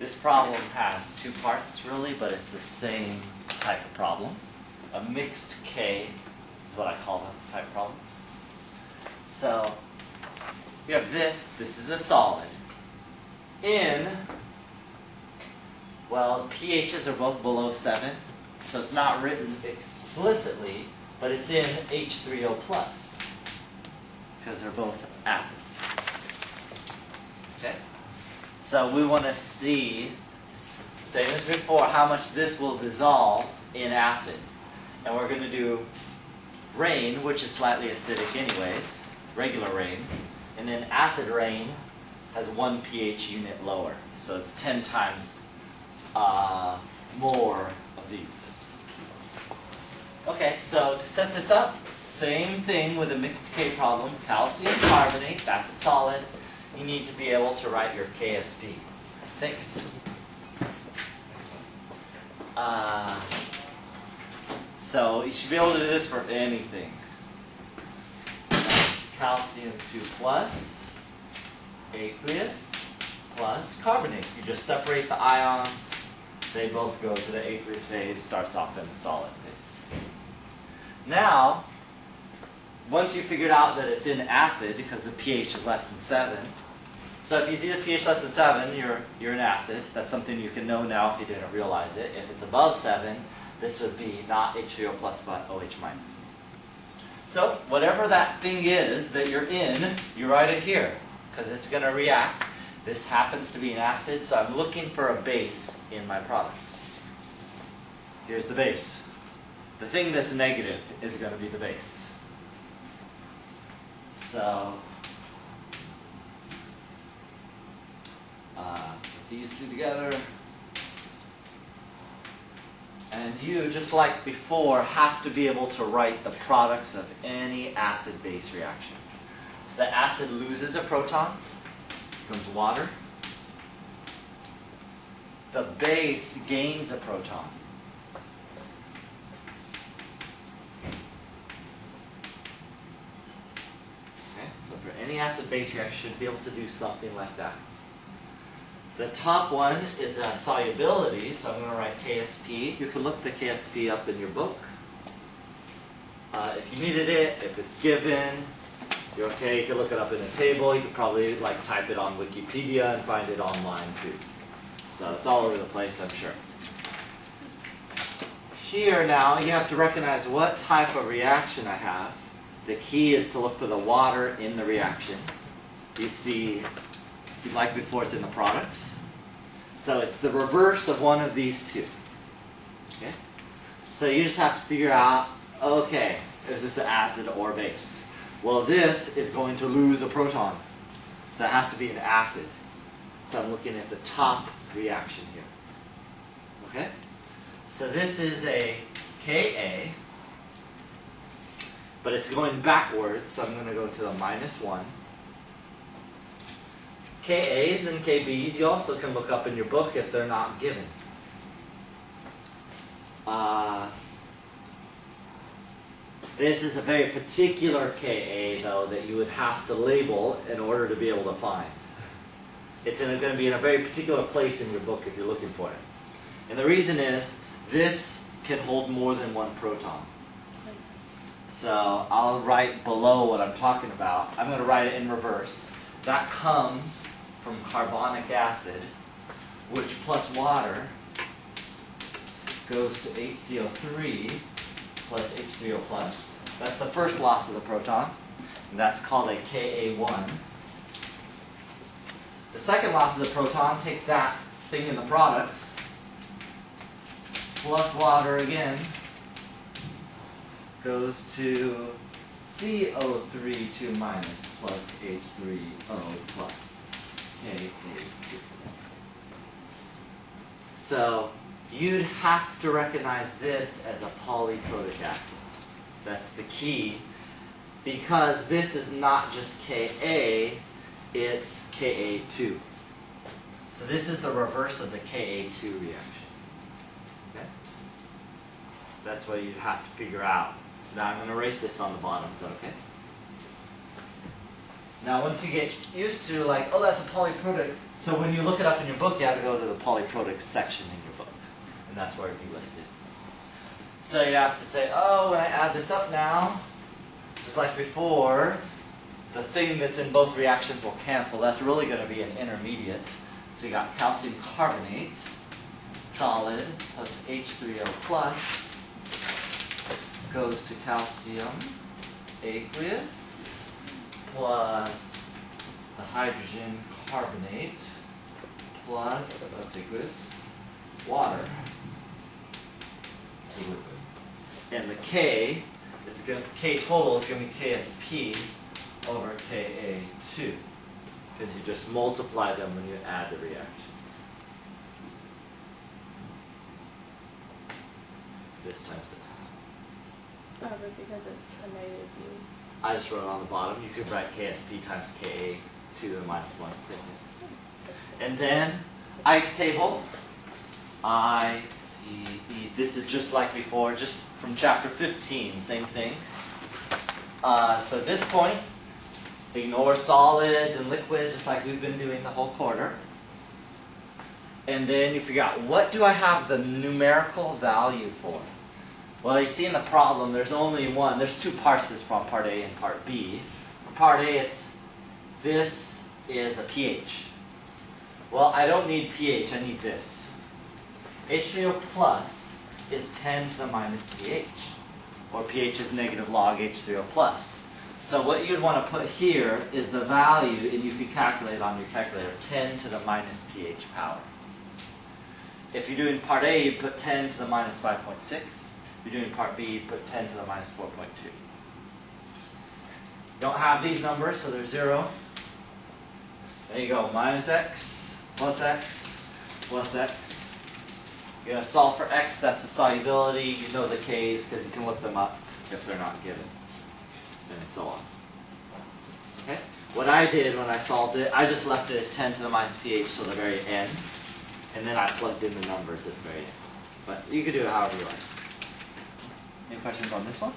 This problem has two parts really, but it's the same type of problem. A mixed K is what I call them type problems. So you have this, this is a solid. In, well, pHs are both below 7, so it's not written explicitly, but it's in H3O plus because they're both acids. Okay? So we want to see, same as before, how much this will dissolve in acid. And we're going to do rain, which is slightly acidic anyways, regular rain. And then acid rain has one pH unit lower. So it's 10 times uh, more of these. Okay, so to set this up, same thing with a mixed K problem. Calcium carbonate, that's a solid. You need to be able to write your KSP. Thanks. Uh, so you should be able to do this for anything. That's calcium 2 plus, aqueous plus carbonate. You just separate the ions. They both go to the aqueous phase, starts off in the solid phase. Now, once you figured out that it's in acid because the pH is less than 7, so if you see the pH less than 7, you're, you're an acid. That's something you can know now if you didn't realize it. If it's above 7, this would be not H3O plus but OH minus. So whatever that thing is that you're in, you write it here because it's going to react. This happens to be an acid, so I'm looking for a base in my products. Here's the base. The thing that's negative is going to be the base. So, uh, put these two together. And you, just like before, have to be able to write the products of any acid-base reaction. So the acid loses a proton, becomes water. The base gains a proton. Okay, so for any acid-base reaction, should be able to do something like that. The top one is a solubility, so I'm going to write KSP. You can look the KSP up in your book. Uh, if you needed it, if it's given, you're okay. You can look it up in a table. You could probably like type it on Wikipedia and find it online too. So it's all over the place, I'm sure. Here now, you have to recognize what type of reaction I have. The key is to look for the water in the reaction. You see, like before, it's in the products. So it's the reverse of one of these two. Okay? So you just have to figure out, okay, is this an acid or base? Well, this is going to lose a proton. So it has to be an acid. So I'm looking at the top reaction here. Okay? So this is a Ka, but it's going backwards, so I'm going to go to the minus 1. KAs and KBs you also can look up in your book if they're not given. Uh, this is a very particular Ka, though, that you would have to label in order to be able to find. It's going to be in a very particular place in your book if you're looking for it. And the reason is, this can hold more than one proton. So I'll write below what I'm talking about. I'm going to write it in reverse. That comes from carbonic acid, which plus water goes to HCO3 plus H3O plus. That's the first loss of the proton, and that's called a Ka1. The second loss of the proton takes that thing in the products, plus water again, goes to CO3 2 minus plus H3O plus Ka2. So you'd have to recognize this as a polyprotic acid. That's the key because this is not just Ka, it's Ka2. So this is the reverse of the Ka2 reaction. Okay? That's what you'd have to figure out. So now I'm going to erase this on the bottom. Is that okay? Now, once you get used to like, oh, that's a polyprotic. So when you look it up in your book, you have to go to the polyprotic section in your book, and that's where it'd be listed. So you have to say, oh, when I add this up now, just like before, the thing that's in both reactions will cancel. That's really going to be an intermediate. So you got calcium carbonate, solid, plus H3O plus, goes to calcium aqueous, plus the hydrogen carbonate, plus, that's aqueous, water. to liquid. And the K is going K total is going to be KSP over Ka2 because you just multiply them when you add the reactions. This times this. Oh, because it's a negative u. I just wrote on the bottom. You could write KSP times Ka2 to the minus 1, same thing. And then ice table. I C E. This is just like before, just from chapter 15, same thing. Uh, so at this point, ignore solids and liquids just like we've been doing the whole quarter. And then you figure out what do I have the numerical value for? Well, you see in the problem, there's only one. There's two parts to this problem, part A and part B. For part A, it's this is a pH. Well, I don't need pH, I need this. H3O plus is 10 to the minus pH, or pH is negative log H3O plus. So what you'd want to put here is the value, and you can calculate on your calculator, 10 to the minus pH power. If you're doing part A, you put 10 to the minus 5.6. You're doing part B, put 10 to the minus 4.2. Don't have these numbers, so they're 0. There you go, minus x, plus x, plus x. You're going to solve for x, that's the solubility. You know the k's because you can look them up if they're not given. And so on. Okay? What I did when I solved it, I just left it as 10 to the minus pH till the very end. And then I plugged in the numbers at the very end. But you could do it however you like. Any questions on this one?